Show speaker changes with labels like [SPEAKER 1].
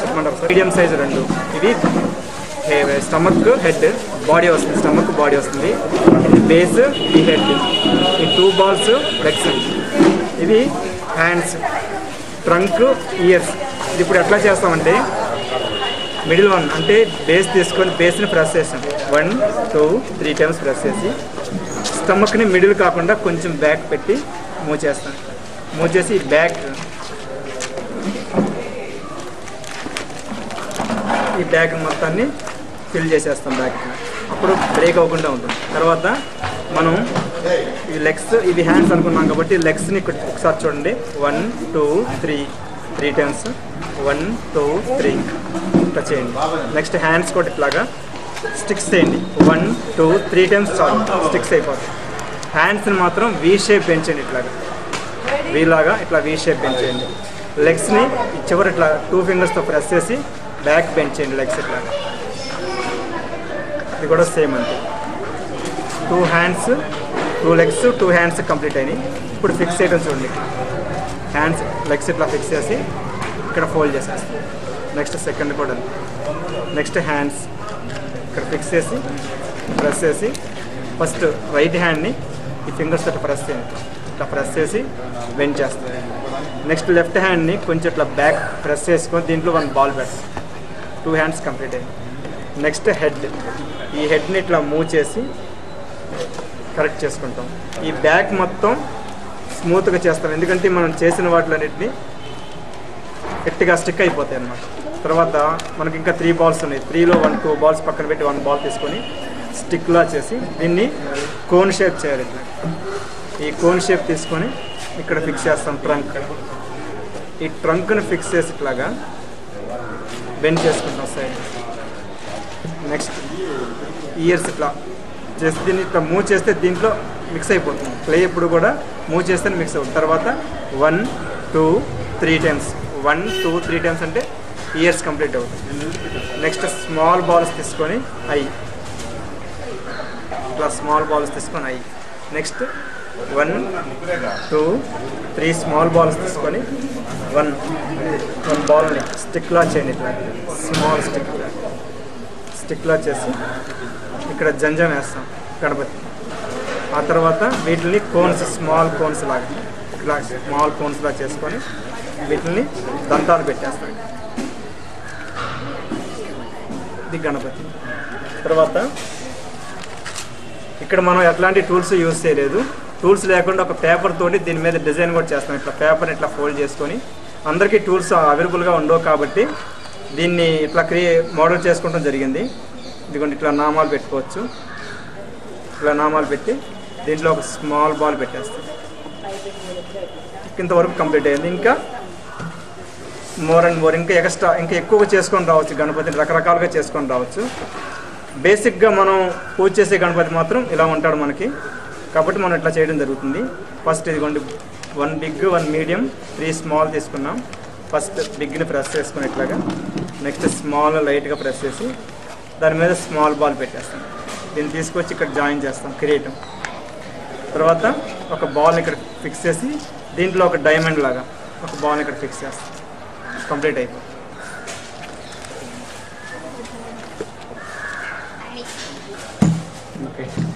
[SPEAKER 1] చెప్పమంటారు? Medium size రెండు. ఇది స్టమక్ హెడ్ బాడీ వస్తుంది స్టమక్ బాడీ వస్తుంది. ఇది బేస్ ఈ హెడ్. ఈ టూ బాల్స్ లెగ్స్ ఇది హ్యాండ్స్ ట్రంక్ ఇయర్స్. ఇది ఇప్పుడు ఎట్లా చేస్తామంటే మిడిల్ వన్ అంటే బేస్ తీసుకొని బేస్ని ప్రెస్ చేస్తాం. One two three times press చేసి స్టమక్ని మిడిల్ కాకుండా కొంచెం బ్యాక్ పెట్టి మూవ్ చేస్తాం మూవ్ చేసి బ్యాక్ ఈ బ్యాగ్ మొత్తాన్ని ఫిల్ చేసేస్తాం బ్యాగ్. అప్పుడు బ్రేక్ అవ్వకుండా ఉంటుంది. తర్వాత మనం ఈ లెగ్స్ ఇవి హ్యాండ్స్ అనుకున్నాం కాబట్టి లెగ్స్ని ఒకసారి చూడండి. One two three three times one two three ఇట్లా చేయండి. నెక్స్ట్ హ్యాండ్స్ కూడా ఇట్లాగా. స్టిక్స్ చేయండి. వన్ టూ త్రీ టైమ్స్ చాలు స్టిక్స్ అయిపోతుంది హ్యాండ్స్ని మాత్రం వీ షేప్ పెంచండి ఇట్లాగా. వీలాగా ఇట్లా వీ షేప్ పెంచేయండి. లెగ్స్ని చివరి ఇట్లా టూ ఫింగర్స్తో ప్రెస్ చేసి బ్యాక్ పెంచేయండి లెగ్స్ ఇట్లా ఇది కూడా సేమ్ అంతే. Two hands two legs two hands complete అయినాయి. ఇప్పుడు ఫిక్స్ చేయడం చూడండి. హ్యాండ్స్ లెగ్స్ ఇట్లా ఫిక్స్ చేసి ఇక్కడ ఫోల్డ్ చేసేస్తాం. నెక్స్ట్ సెకండ్ కూడా నెక్స్ట్ హ్యాండ్స్ ఇక్కడ ఫిక్స్ చేసి ప్రెస్ చేసి ఫస్ట్ రైట్ హ్యాండ్ని ఈ ఫింగర్స్ ఇట్లా ప్రెస్ చేయండి. ఇట్లా ప్రెస్ చేసి వెంట్ చేస్తాం. నెక్స్ట్ లెఫ్ట్ హ్యాండ్ని కొంచెం ఇట్లా బ్యాక్ ప్రెస్ చేసుకొని దీంట్లో వన్ బాల్ పెడతాం టూ హ్యాండ్స్ కంప్లీట్ అయ్యింది నెక్స్ట్ హెడ్ ఈ హెడ్ని ఇట్లా మూవ్ చేసి కరెక్ట్ చేసుకుంటాం. ఈ బ్యాక్ మొత్తం స్మూత్గా చేస్తాం. ఎందుకంటే మనం చేసిన వాటిలన్నింటినీ గట్టిగా స్టిక్ అయిపోతాయి అన్నమాట. తర్వాత మనకి ఇంకా త్రీ బాల్స్ ఉన్నాయి. త్రీలో వన్ టూ బాల్స్ పక్కన పెట్టి వన్ బాల్ తీసుకొని స్టిక్లా చేసి దీన్ని కోన్ షేప్ చేయాలి. ఇట్లా ఈ కోన్ షేప్ తీసుకొని ఇక్కడ ఫిక్స్ చేస్తాం ట్రంక్ ఈ ట్రంక్ని ఫిక్స్ చేసి ఇట్లాగా బెండ్ చేసుకుంటాం సైడ్ నెక్స్ట్ ఇయర్స్ ఇట్లా చేసి దీన్ని ఇట్లా మూవ్ చేస్తే దీంట్లో మిక్స్ అయిపోతుంది. ప్లే ఎప్పుడు కూడా మూవ్ చేస్తే మిక్స్ అవుతుంది. తర్వాత one two three times one two three times అంటే ఇయర్స్ కంప్లీట్ అవుతుంది. నెక్స్ట్ స్మాల్ బాల్స్ తీసుకొని ఐ ఇట్లా స్మాల్ బాల్స్ తీసుకొని next one two three small balls తీసుకొని వన్ వన్ బాల్ని స్టిక్లా చేయండి ఇట్లా. స్మాల్ స్టిక్ స్టిక్లా చేసి ఇక్కడ జంజం వేస్తాం గణపతి. ఆ తర్వాత వీటిని కోన్స్ స్మాల్ కోన్స్ లాగా ఇట్లా స్మాల్ కోన్స్ లాగా చేసుకొని వీటిని దంతాలు పెట్టేస్తాం. ఇది గణపతి. తర్వాత ఇక్కడ మనం ఎట్లాంటి టూల్స్ యూజ్ చేయలేదు. టూల్స్ లేకుండా ఒక పేపర్ తోటి దీని మీద డిజైన్ కూడా చేస్తాం ఇట్లా పేపర్ ఇట్లా ఫోల్డ్ చేసుకొని అందరికీ టూల్స్ అవైలబుల్గా ఉండవు కాబట్టి దీన్ని ఇట్లా క్రియే మోడల్ చేసుకోవడం జరిగింది. ఇదిగోండి ఇట్లా నామాలు పెట్టుకోవచ్చు. ఇట్లా నామాలు పెట్టి దీంట్లో ఒక స్మాల్ బాల్ పెట్టేస్తాం. ఇంతవరకు కంప్లీట్ అయింది. ఇంకా మోర్ అండ్ మోర్ ఇంకా ఎక్స్ట్రా ఇంకా ఎక్కువగా చేసుకొని రావచ్చు. గణపతిని రకరకాలుగా చేసుకొని రావచ్చు. బేసిక్గా మనం పూజ చేసే గణపతి మాత్రం ఇలా ఉంటాడు మనకి. కాబట్టి మనం ఇట్లా చేయడం జరుగుతుంది. ఫస్ట్ ఇదిగోండి one big one medium three small తీసుకున్నాం. ఫస్ట్ బిగ్ని ప్రెస్ చేసుకుని ఇట్లాగా నెక్స్ట్ స్మాల్ లైట్గా ప్రెస్ చేసి దాని మీద స్మాల్ బాల్ పెట్టేస్తాం. దీన్ని తీసుకొచ్చి ఇక్కడ జాయిన్ చేస్తాం కిరీటం తర్వాత ఒక బాల్ ఇక్కడ ఫిక్స్ చేసి దీంట్లో ఒక డైమండ్ లాగా ఒక బాల్ ఇక్కడ ఫిక్స్ చేస్తాం. కంప్లీట్ అయిపోయింది. Okay.